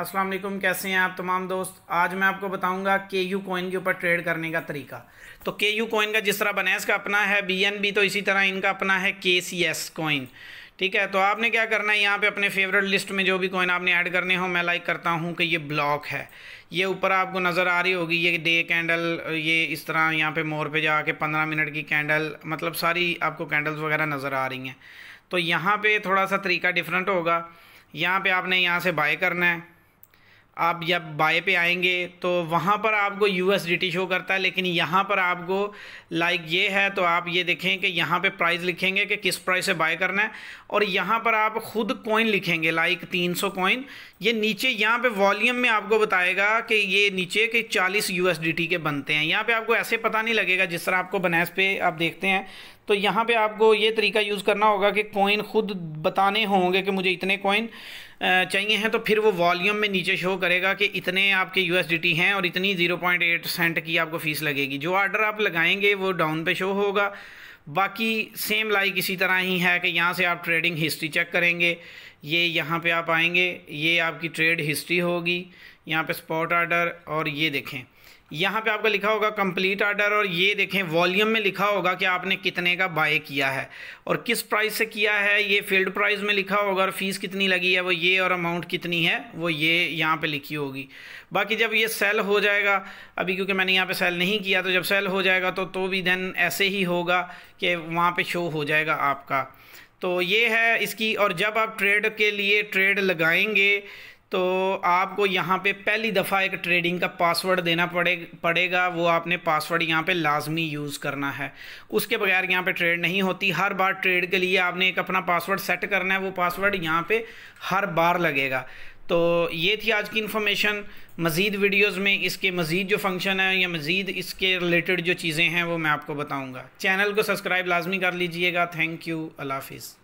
अस्सलाम वालेकुम, कैसे हैं आप तमाम दोस्त? आज मैं आपको बताऊँगा के यू कोइन के ऊपर ट्रेड करने का तरीका। तो के यू कोइन का जिस तरह बनैस का अपना है बी एन बी तो इसी तरह इनका अपना है के सी एस कॉइन ठीक है तो आपने क्या करना है, यहाँ पे अपने फेवरेट लिस्ट में जो भी कॉइन आपने ऐड करने हो, मैं लाइक करता हूँ कि ये ब्लॉक है। ये ऊपर आपको नज़र आ रही होगी, ये डे कैंडल ये इस तरह यहाँ पे मोर पे जाके पंद्रह मिनट की कैंडल मतलब सारी आपको कैंडल्स वगैरह नज़र आ रही हैं। तो यहाँ पे थोड़ा सा तरीका डिफरेंट होगा। यहाँ पे आपने यहाँ से बाय करना है। आप जब बाय पे आएँगे तो वहाँ पर आपको यू एस शो करता है, लेकिन यहाँ पर आपको लाइक ये है तो आप ये देखें कि यहाँ पे प्राइस लिखेंगे कि किस प्राइस से बाय करना है, और यहाँ पर आप खुद कॉइन लिखेंगे लाइक 300 कॉइन ये नीचे, यहाँ पे वॉल्यूम में आपको बताएगा कि ये नीचे के 40 यूएसडीटी के बनते हैं। यहाँ पर आपको ऐसे पता नहीं लगेगा, जिस तरह आपको बनैस पे आप देखते हैं तो यहाँ पे आपको ये तरीका यूज़ करना होगा कि कॉइन खुद बताने होंगे कि मुझे इतने कॉइन चाहिए हैं तो फिर वो वॉल्यूम में नीचे शो करेगा कि इतने आपके यूएसडीटी हैं और इतनी 0.8 सेंट की आपको फ़ीस लगेगी। जो ऑर्डर आप लगाएँगे, वो डाउन पे शो होगा। बाकी सेम लाइक इसी तरह ही है कि यहाँ से आप ट्रेडिंग हिस्ट्री चेक करेंगे। ये यहाँ पे आप आएँगे, ये आपकी ट्रेड हिस्ट्री होगी। यहाँ पे स्पॉट ऑर्डर और ये देखें। यहाँ पे आपका लिखा होगा कंप्लीट ऑर्डर और ये देखें वॉल्यूम में लिखा होगा कि आपने कितने का बाय किया है और किस प्राइस से किया है, ये फ़ील्ड प्राइस में लिखा होगा और फ़ीस कितनी लगी है, वो ये और अमाउंट कितनी है, वो ये यहाँ पे लिखी होगी। बाकी जब ये सेल हो जाएगा, अभी क्योंकि मैंने यहाँ पे सेल नहीं किया तो जब सेल हो जाएगा तो तो भी देन ऐसे ही होगा कि वहाँ पर शो हो जाएगा आपका। तो ये है इसकी और जब आप ट्रेड के लिए ट्रेड लगाएँगे तो आपको यहाँ पे पहली दफ़ा एक ट्रेडिंग का पासवर्ड देना पड़े, पड़ेगा। वो आपने पासवर्ड यहाँ पे लाजमी यूज़ करना है। उसके बगैर यहाँ पे ट्रेड नहीं होती। हर बार ट्रेड के लिए आपने एक अपना पासवर्ड सेट करना है। वो पासवर्ड यहाँ पे हर बार लगेगा। तो ये थी आज की इन्फॉर्मेशन मज़ीद वीडियोस में इसके, मज़ीद जो फ़ंक्शन है या मज़ीद इसके रिलेटेड जो चीज़ें हैं, वो मैं आपको बताऊँगा। चैनल को सब्सक्राइब लाजमी कर लीजिएगा। थैंक यू अल्लाह हाफिज़।